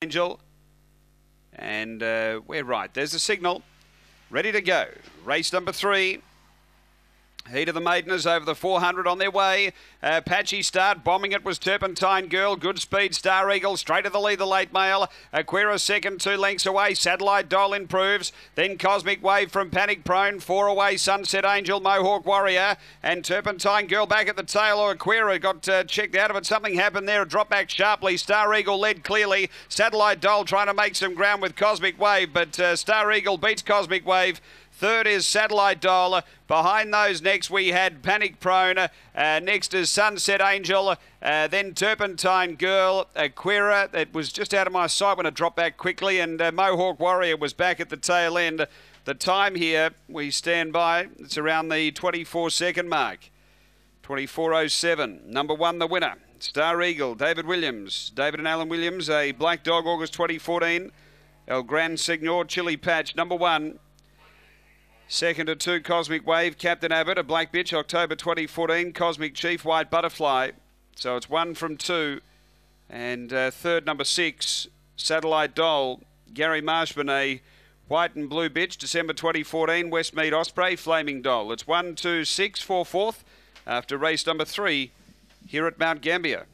Angel. And uh, we're right. There's the signal. Ready to go. Race number three. Heat of the Maideners over the 400 on their way. Uh, patchy start, bombing it was Turpentine Girl. Good speed, Star Eagle straight to the lead, the late mail. Aquira second, two lengths away. Satellite Doll improves. Then Cosmic Wave from Panic Prone. Four away, Sunset Angel, Mohawk Warrior. And Turpentine Girl back at the tail. Or Aquira got uh, checked out of it. Something happened there. A drop back sharply. Star Eagle led clearly. Satellite Doll trying to make some ground with Cosmic Wave. But uh, Star Eagle beats Cosmic Wave. Third is Satellite Doll. Behind those next we had Panic Prone. Uh, next is Sunset Angel. Uh, then Turpentine Girl. Aquira. It was just out of my sight when it dropped back quickly. And uh, Mohawk Warrior was back at the tail end. The time here, we stand by. It's around the 24 second mark. 24.07. Number one, the winner. Star Eagle, David Williams. David and Alan Williams, a Black Dog, August 2014. El Grand Senor, Chili Patch, number one. Second to two, Cosmic Wave, Captain Abbott, a black bitch, October 2014, Cosmic Chief, White Butterfly. So it's one from two. And uh, third, number six, Satellite Doll, Gary Marshman, a white and blue bitch, December 2014, Westmead Osprey, Flaming Doll. It's one, two, six for fourth after race number three here at Mount Gambier.